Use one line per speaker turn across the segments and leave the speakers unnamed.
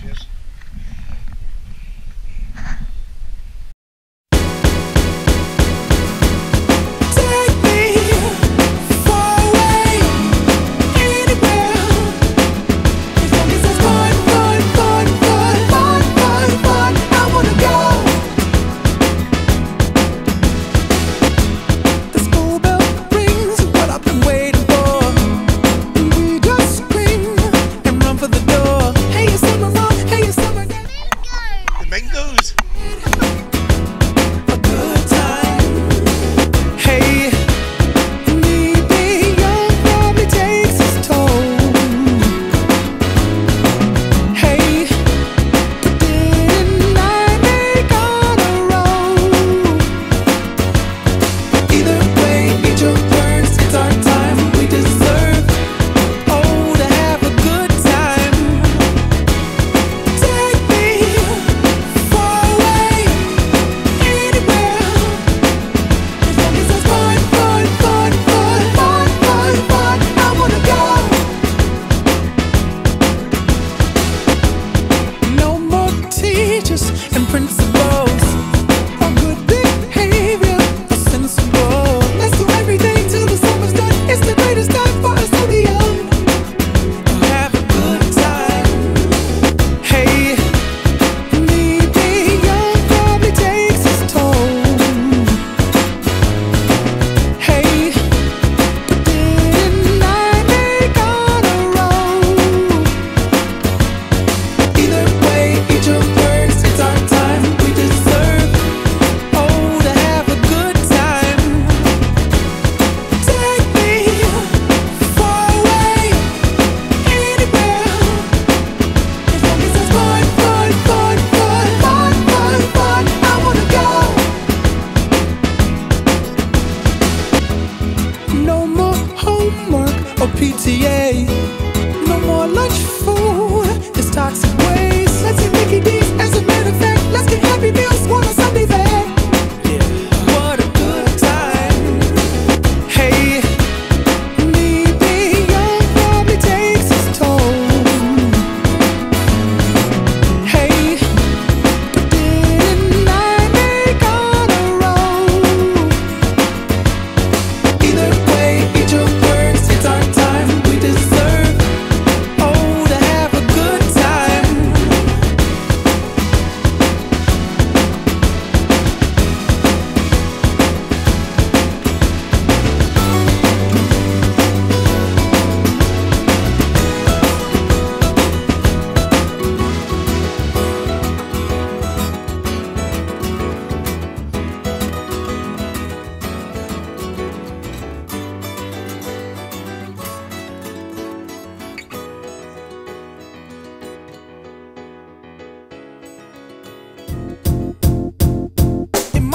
Cheers.
PTA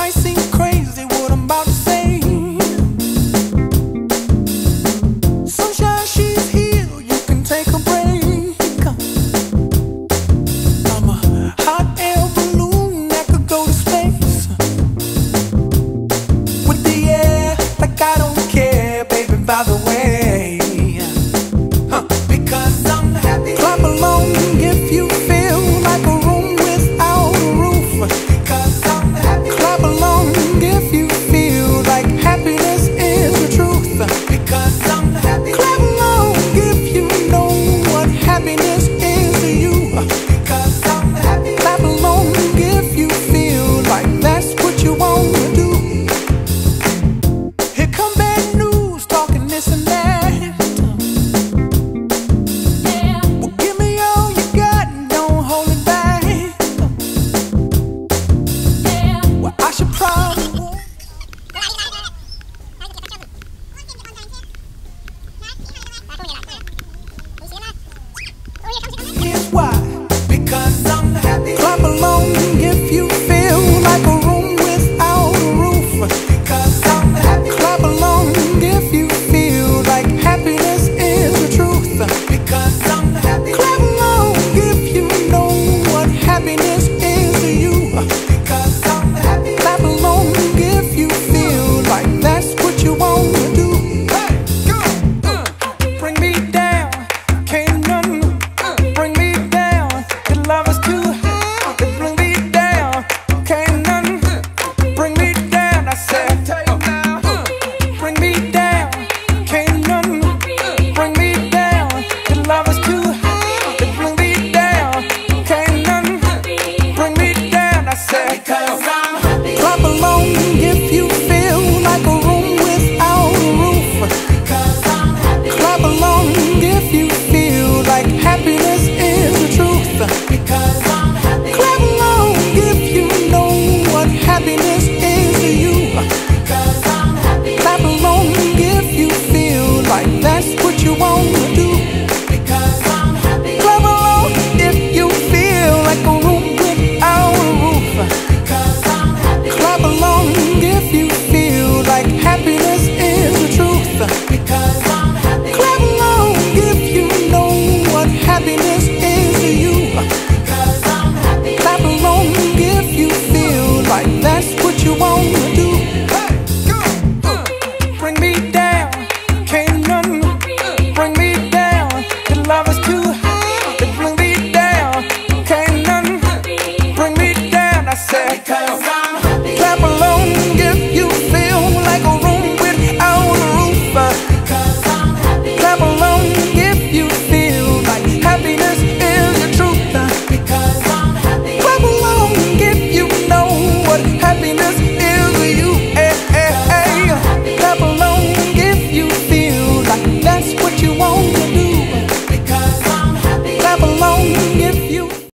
I see